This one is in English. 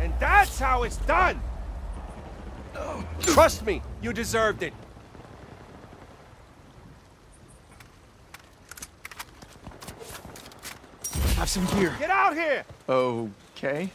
And that's how it's done! Trust me, you deserved it. Have some gear. Get out here! Okay.